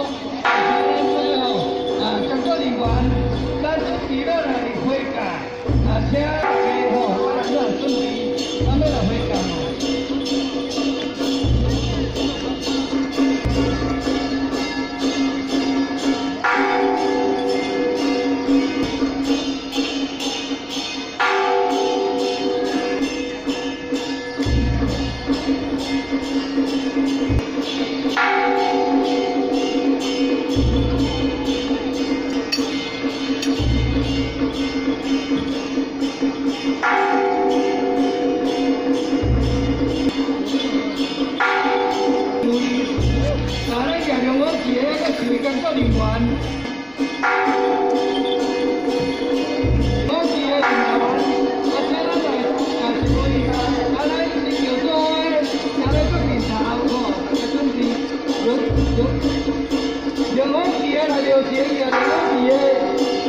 咧用用我自己一个时间做连环。 yo no quiero, yo sí eu não quiero.